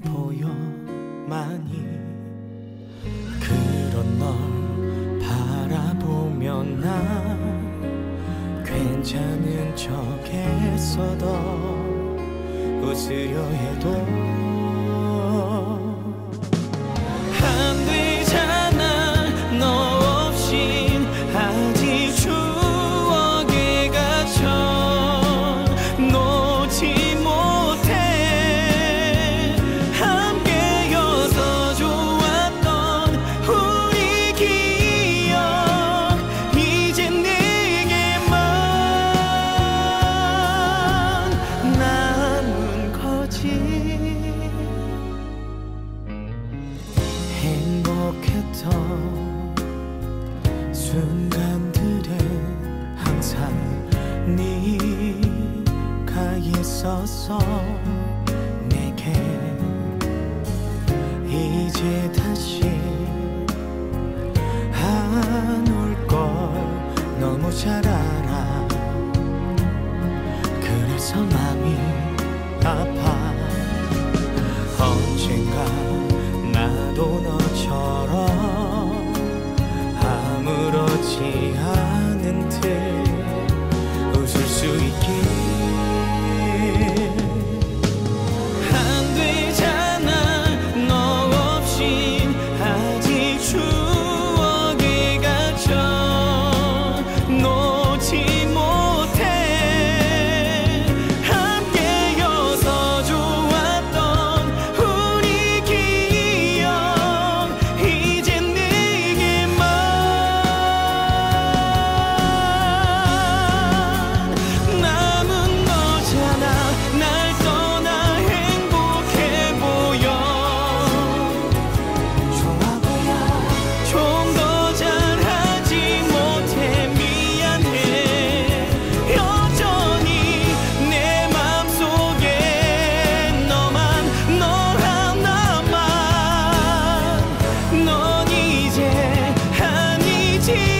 보여 많이 그런 널 바라보면 나 괜찮은 척했어도 웃으려 해도 속에서 순간들에 항상 네가 있어서 내게 이제 다시 안 올 걸 너무 잘 알아. 그래서 마음이 아파. 언젠가 나도 너 tears.